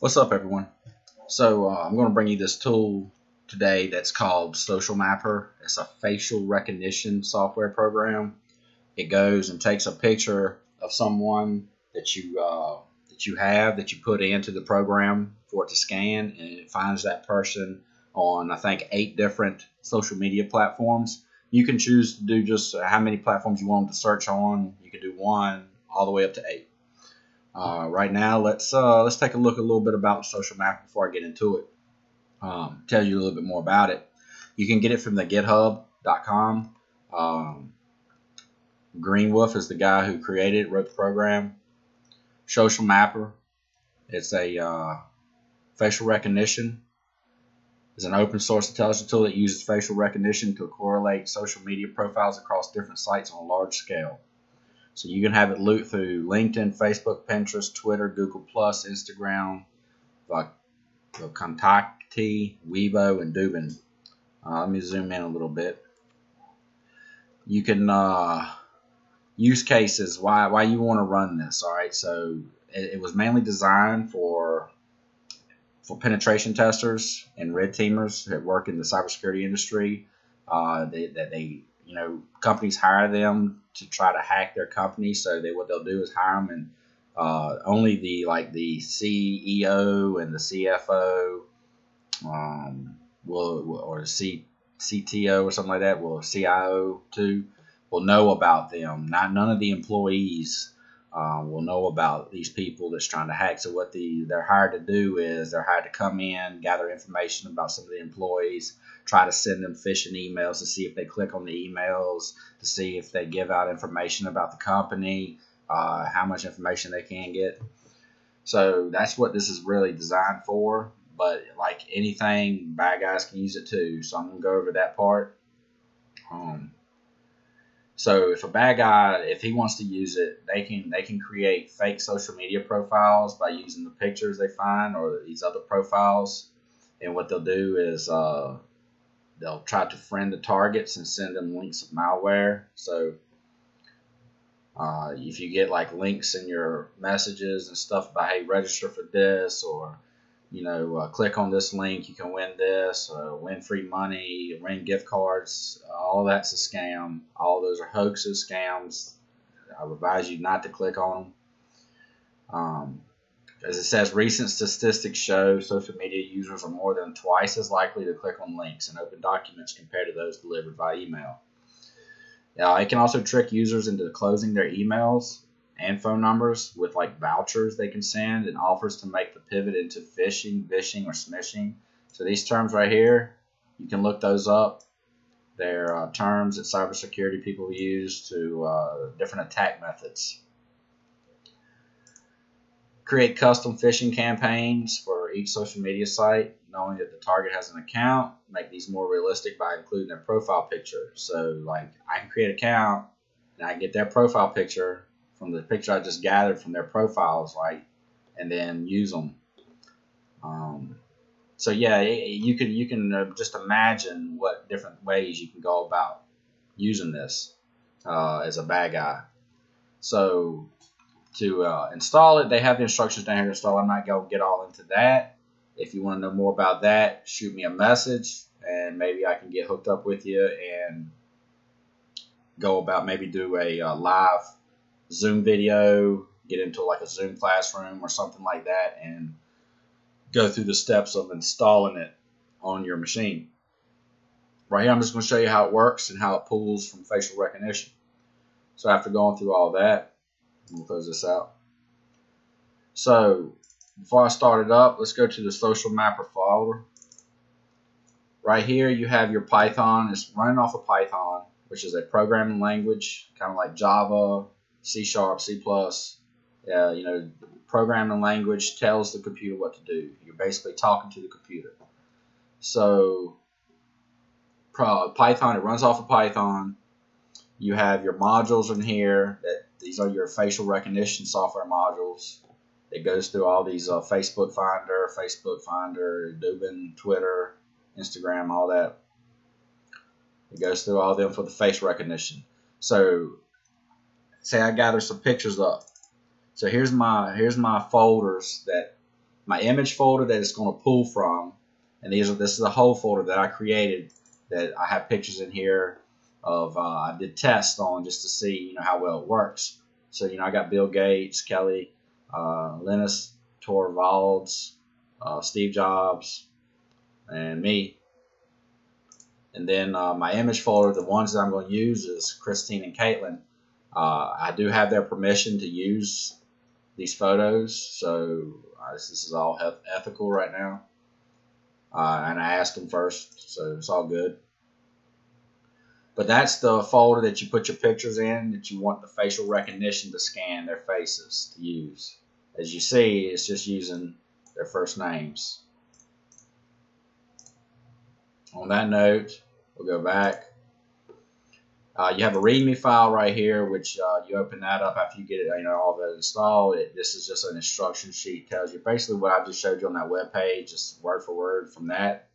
What's up, everyone? So uh, I'm going to bring you this tool today that's called Social Mapper. It's a facial recognition software program. It goes and takes a picture of someone that you uh, that you have that you put into the program for it to scan, and it finds that person on I think eight different social media platforms. You can choose to do just how many platforms you want to search on. You can do one all the way up to eight. Uh, right now, let's uh, let's take a look a little bit about social map before I get into it. Um, tell you a little bit more about it. You can get it from the GitHub.com. Um, Greenwolf is the guy who created wrote the program. Social Mapper. It's a uh, facial recognition. It's an open source intelligence tool that uses facial recognition to correlate social media profiles across different sites on a large scale. So you can have it loop through LinkedIn, Facebook, Pinterest, Twitter, Google Plus, Instagram, like Contacti, Weibo, and Dubin. Uh, let me zoom in a little bit. You can uh, use cases why why you want to run this. All right, so it, it was mainly designed for for penetration testers and red teamers that work in the cybersecurity industry. Uh, they, that they you know companies hire them to try to hack their company. So they what they'll do is hire them and uh, only the like the CEO and the CFO um, will or C, CTO or something like that will CIO too will know about them. Not none of the employees uh, will know about these people that's trying to hack. So what the they're hired to do is they're hired to come in, gather information about some of the employees, try to send them phishing emails to see if they click on the emails, to see if they give out information about the company, uh, how much information they can get. So that's what this is really designed for. But like anything, bad guys can use it too. So I'm gonna go over that part. Um, so if a bad guy, if he wants to use it, they can they can create fake social media profiles by using the pictures they find or these other profiles. And what they'll do is uh, they'll try to friend the targets and send them links of malware. So uh, if you get like links in your messages and stuff about hey register for this or you know, uh, click on this link, you can win this, uh, win free money, win gift cards. All that's a scam. All those are hoaxes, scams. I advise you not to click on them. Um, as it says, recent statistics show social media users are more than twice as likely to click on links and open documents compared to those delivered by email. Now, it can also trick users into closing their emails and phone numbers with like vouchers they can send and offers to make the pivot into phishing, vishing, or smishing. So these terms right here, you can look those up. They're uh, terms that cybersecurity people use to uh, different attack methods. Create custom phishing campaigns for each social media site, knowing that the target has an account. Make these more realistic by including their profile picture. So, like, I can create an account and I can get their profile picture from the picture I just gathered from their profiles, right, and then use them. Um, so yeah, you can you can uh, just imagine what different ways you can go about using this uh, as a bad guy. So to uh, install it, they have the instructions down here to install. I'm not going to get all into that. If you want to know more about that, shoot me a message and maybe I can get hooked up with you and go about maybe do a uh, live Zoom video, get into like a Zoom classroom or something like that, and go through the steps of installing it on your machine. Right here, I'm just going to show you how it works and how it pulls from facial recognition. So after going through all that, we'll close this out. So before I start it up, let's go to the social mapper folder. Right here, you have your Python. It's running off of Python, which is a programming language, kind of like Java, C sharp, C plus. Uh, you know, programming language tells the computer what to do. You're basically talking to the computer. So Python, it runs off of Python. You have your modules in here. That these are your facial recognition software modules. It goes through all these uh, Facebook Finder, Facebook Finder, Dubin, Twitter, Instagram, all that. It goes through all them for the face recognition. So say I gather some pictures up. So here's my here's my folders that my image folder that it's going to pull from, and these are this is a whole folder that I created that I have pictures in here of uh, I did tests on just to see you know how well it works. So you know I got Bill Gates, Kelly, uh, Linus Torvalds, uh, Steve Jobs, and me. And then uh, my image folder, the ones that I'm going to use is Christine and Caitlin. Uh, I do have their permission to use these photos, so uh, this, this, is all ethical right now. Uh, and I asked them first, so it's all good. But that's the folder that you put your pictures in that you want the facial recognition to scan their faces to use. As you see, it's just using their first names. On that note, we'll go back. Uh, you have a README file right here, which uh, you open that up after you get it, you know, all that installed. It, this is just an instruction sheet. tells you basically what I just showed you on that web page, just word for word from that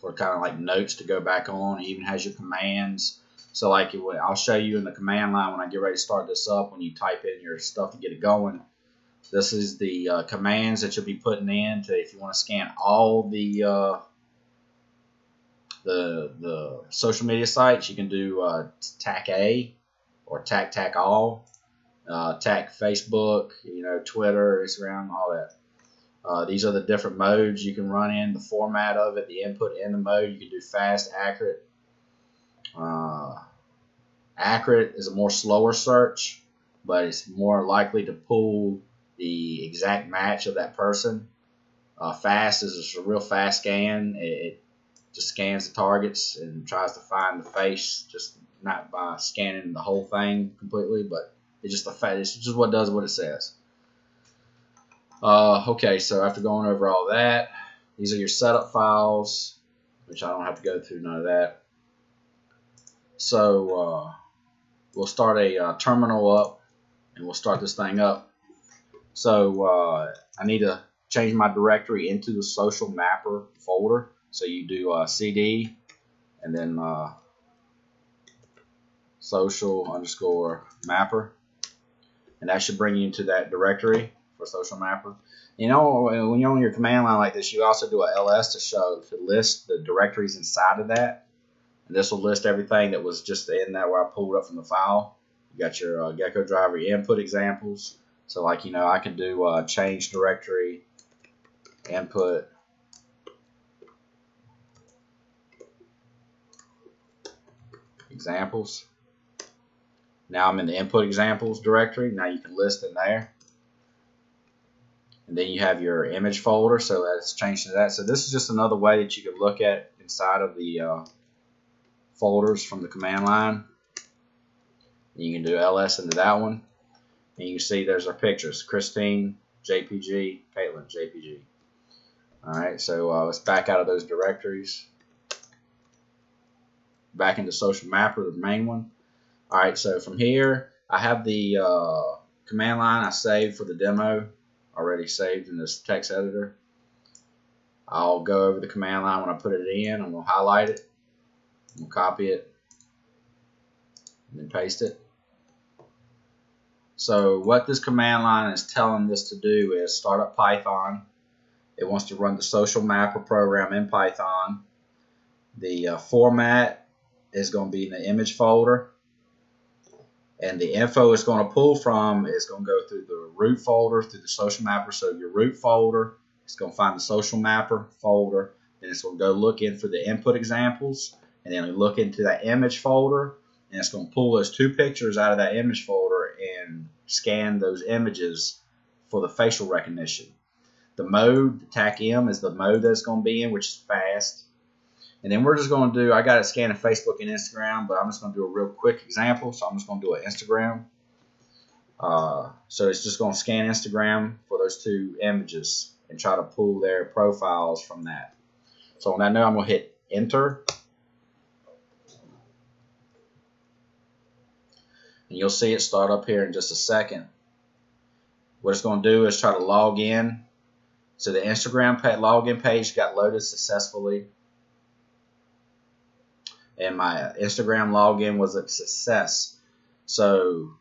for kind of like notes to go back on. It even has your commands. So like I'll show you in the command line when I get ready to start this up, when you type in your stuff to get it going. This is the uh, commands that you'll be putting in to if you want to scan all the uh, the the social media sites. You can do uh, TAC A or TAC TAC all, uh, TAC Facebook, you know Twitter, Instagram, all that. Uh, these are the different modes you can run in, the format of it, the input and the mode. You can do fast, accurate. Uh, accurate is a more slower search, but it's more likely to pull the exact match of that person. Uh, fast is a real fast scan. It, just scans the targets and tries to find the face, just not by scanning the whole thing completely, but it's just the fact. It's just what does what it says. Uh, okay, so after going over all that, these are your setup files, which I don't have to go through none of that. So uh, we'll start a uh, terminal up, and we'll start this thing up. So uh, I need to change my directory into the social mapper folder. So you do uh, CD, and then uh, social underscore mapper, and that should bring you into that directory for Social Mapper. You know, when you're on your command line like this, you also do a ls to show to list the directories inside of that. And this will list everything that was just in that where I pulled up from the file. You got your uh, Gecko driver input examples. So like, you know, I can do uh, change directory, input, examples. Now I'm in the input examples directory. Now you can list in there. And then you have your image folder, so that's changed to that. So this is just another way that you can look at inside of the uh, folders from the command line. And you can do ls into that one. And you can see there's our pictures. Christine, JPG, Caitlin, JPG. Alright, so uh, let's back out of those directories. Back into Social Mapper, the main one. Alright, so from here, I have the uh, command line I saved for the demo already saved in this text editor. I'll go over the command line when I put it in. I'm going to highlight it. I'm going to copy it and then paste it. So what this command line is telling this to do is start up Python. It wants to run the social mapper program in Python. The uh, format is going to be in the image folder. And the info it's going to pull from is going to go through the root folder through the social mapper. So your root folder it's going to find the social mapper folder. Then it's going to go look in for the input examples and then look into that image folder. And it's going to pull those two pictures out of that image folder and scan those images for the facial recognition. The mode the TAC M is the mode that's going to be in which is fast and then we're just going to do, I got it scanning Facebook and Instagram, but I'm just going to do a real quick example. So I'm just going to do an Instagram. Uh, so it's just going to scan Instagram for those two images and try to pull their profiles from that. So on that note, I'm going to hit enter. And you'll see it start up here in just a second. What it's going to do is try to log in. So the Instagram login page got loaded successfully and my Instagram login was a success. So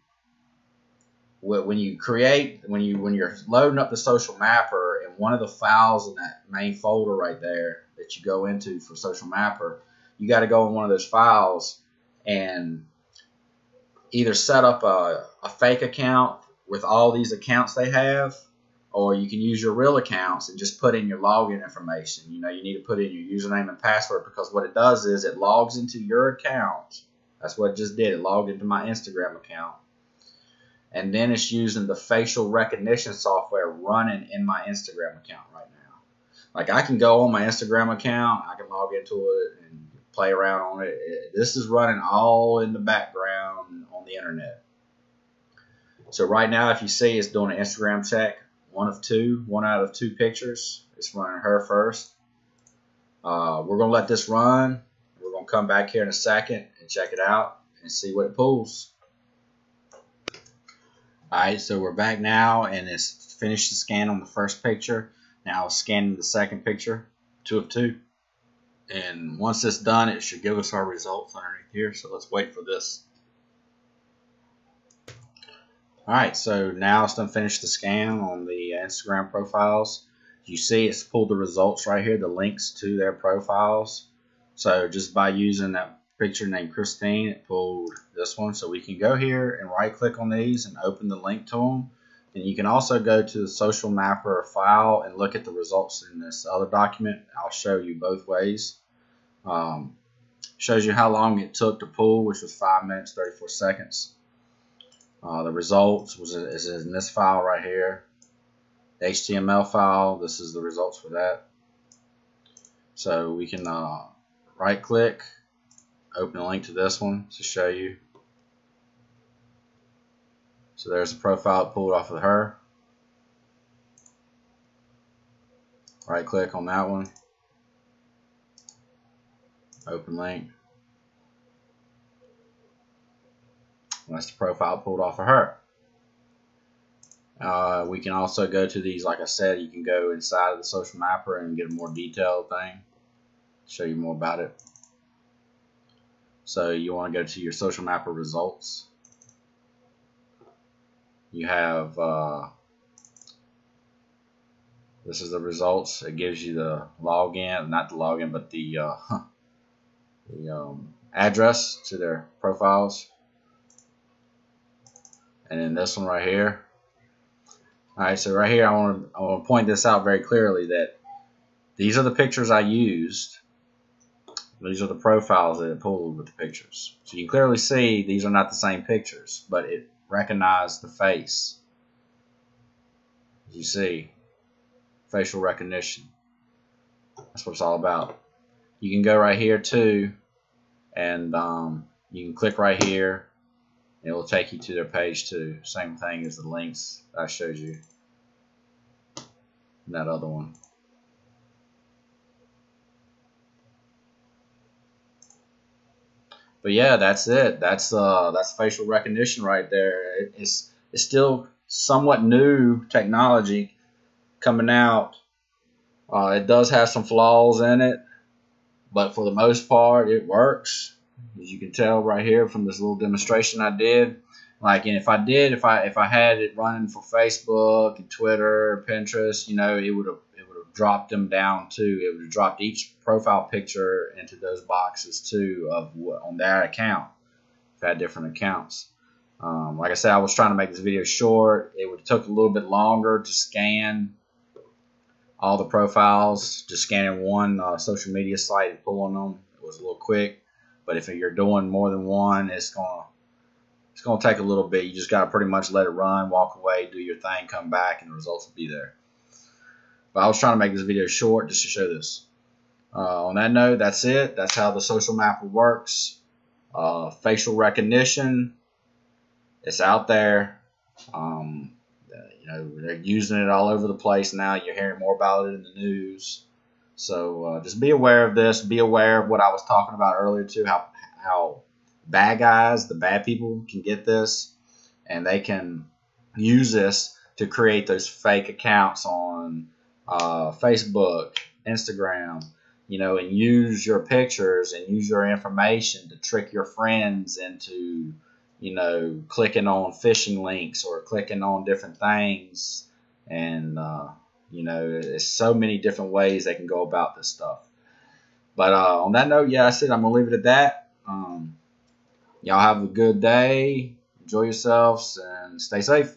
when you create, when you when you're loading up the social mapper, and one of the files in that main folder right there that you go into for Social Mapper, you got to go in one of those files and either set up a, a fake account with all these accounts they have, or you can use your real accounts and just put in your login information. You know, you need to put in your username and password because what it does is it logs into your account. That's what it just did. It logged into my Instagram account. And then it's using the facial recognition software running in my Instagram account right now. Like I can go on my Instagram account, I can log into it and play around on it. This is running all in the background on the internet. So right now, if you see it's doing an Instagram check, one of two, one out of two pictures. It's running her first. Uh, we're going to let this run. We're going to come back here in a second and check it out and see what it pulls. Alright, so we're back now and it's finished the scan on the first picture. Now scanning the second picture, two of two. And once it's done, it should give us our results underneath here. So let's wait for this. Alright, so now it's done finished the scan on the Instagram profiles. You see it's pulled the results right here, the links to their profiles. So just by using that picture named Christine, it pulled this one. So we can go here and right click on these and open the link to them. And you can also go to the social mapper file and look at the results in this other document. I'll show you both ways. Um, shows you how long it took to pull, which was 5 minutes 34 seconds. Uh, the results was is in this file right here. HTML file. This is the results for that. So we can uh, right click, open a link to this one to show you. So there's the profile pulled off of her. Right click on that one. Open link. That's the profile pulled off of her. Uh, we can also go to these, like I said, you can go inside of the social mapper and get a more detailed thing. Show you more about it. So you want to go to your social mapper results. You have, uh, this is the results. It gives you the login, not the login, but the, uh, the um, address to their profiles and then this one right here. All right, so right here, I want to I want to point this out very clearly that these are the pictures I used. These are the profiles that it pulled with the pictures. So you can clearly see these are not the same pictures, but it recognized the face. You see, facial recognition. That's what it's all about. You can go right here too, and um, you can click right here it will take you to their page too. Same thing as the links I showed you in that other one. But yeah, that's it. That's uh that's facial recognition right there. It's it's still somewhat new technology coming out. Uh, it does have some flaws in it, but for the most part, it works as you can tell right here from this little demonstration I did. Like, and if I did, if I if I had it running for Facebook and Twitter, Pinterest, you know, it would have it would have dropped them down too. It would have dropped each profile picture into those boxes too of on that account. If I had different accounts. Um, like I said, I was trying to make this video short. It would have took a little bit longer to scan all the profiles. Just scanning one uh, social media site and pulling them. It was a little quick. But if you're doing more than one, it's gonna it's gonna take a little bit. You just gotta pretty much let it run, walk away, do your thing, come back, and the results will be there. But I was trying to make this video short just to show this. Uh, on that note, that's it. That's how the social mapper works. Uh, facial recognition. It's out there. Um, you know, they're using it all over the place now. You're hearing more about it in the news. So uh, just be aware of this. Be aware of what I was talking about earlier too. How how bad guys, the bad people, can get this, and they can use this to create those fake accounts on uh, Facebook, Instagram, you know, and use your pictures and use your information to trick your friends into, you know, clicking on phishing links or clicking on different things and uh, You know, there's so many different ways they can go about this stuff. But uh, on that note, yeah, I said I'm gonna leave it at that. Um, y'all have a good day. Enjoy yourselves and stay safe.